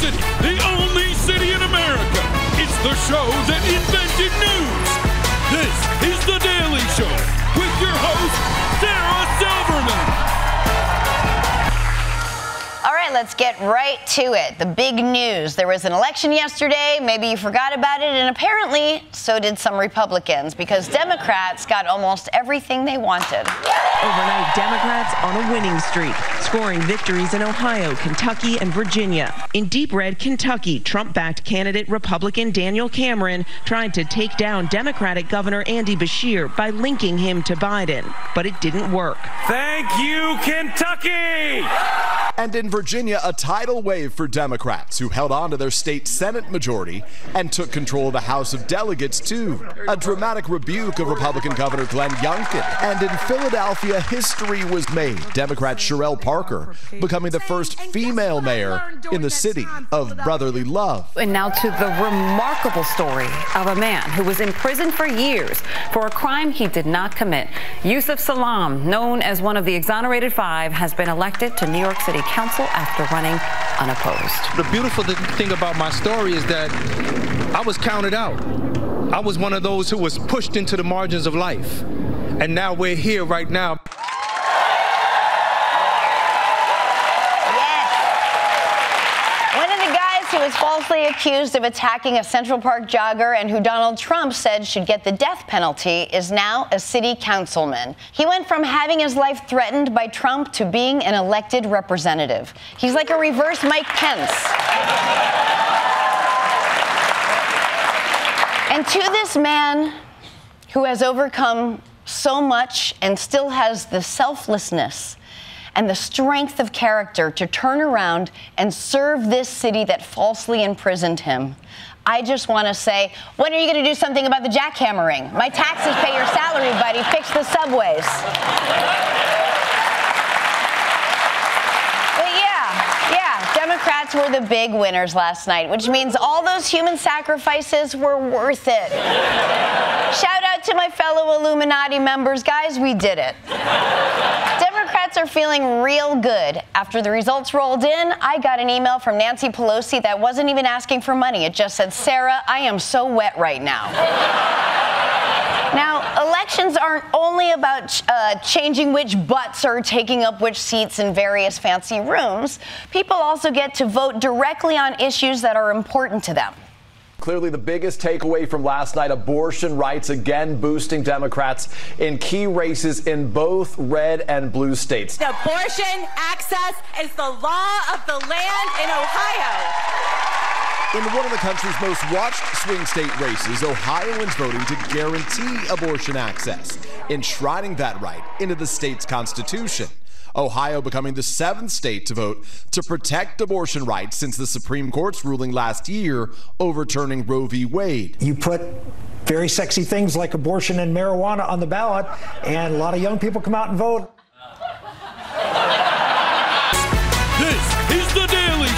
City, the only city in America. It's the show that invented right, let's get right to it. The big news. There was an election yesterday. Maybe you forgot about it. And apparently, so did some Republicans because Democrats got almost everything they wanted. Overnight, Democrats on a winning streak, scoring victories in Ohio, Kentucky, and Virginia. In deep red Kentucky, Trump backed candidate Republican Daniel Cameron tried to take down Democratic Governor Andy Beshear by linking him to Biden. But it didn't work. Thank you, Kentucky! And in Virginia, a tidal wave for Democrats who held on to their state Senate majority and took control of the House of Delegates, too. A dramatic rebuke of Republican Governor Glenn Youngkin. And in Philadelphia, history was made. Democrat Cherelle Parker becoming the first female mayor in the city of brotherly love. And now to the remarkable story of a man who was in prison for years for a crime he did not commit. Yusuf Salaam, known as one of the exonerated five, has been elected to New York City Council after running unopposed. The beautiful thing about my story is that I was counted out. I was one of those who was pushed into the margins of life. And now we're here right now. Was falsely accused of attacking a Central Park jogger and who Donald Trump said should get the death penalty is now a city councilman. He went from having his life threatened by Trump to being an elected representative. He's like a reverse Mike Pence. And to this man who has overcome so much and still has the selflessness and the strength of character to turn around and serve this city that falsely imprisoned him. I just want to say, when are you going to do something about the jackhammering? My taxes pay your salary, buddy. Fix the subways. But yeah, yeah, Democrats were the big winners last night, which means all those human sacrifices were worth it. Shout out to my fellow Illuminati members. Guys, we did it. Democrats are feeling real good. After the results rolled in, I got an email from Nancy Pelosi that wasn't even asking for money. It just said, Sarah, I am so wet right now. Now, elections aren't only about uh, changing which butts are taking up which seats in various fancy rooms. People also get to vote directly on issues that are important to them. Clearly, the biggest takeaway from last night abortion rights again boosting Democrats in key races in both red and blue states. Abortion access is the law of the land in Ohio. In one of the country's most watched swing state races, Ohioans voting to guarantee abortion access, enshrining that right into the state's constitution. Ohio becoming the seventh state to vote to protect abortion rights since the Supreme Court's ruling last year overturning Roe v. Wade. You put very sexy things like abortion and marijuana on the ballot, and a lot of young people come out and vote. This is The Daily